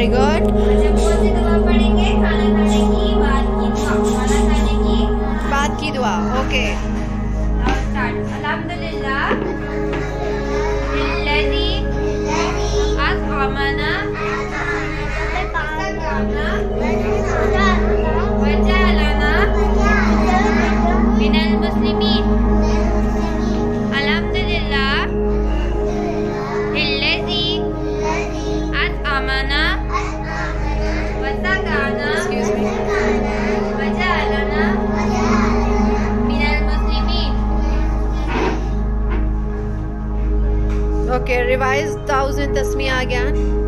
Very good बात की दुआ okay okay. Okay, revise thousand tasmiyah again.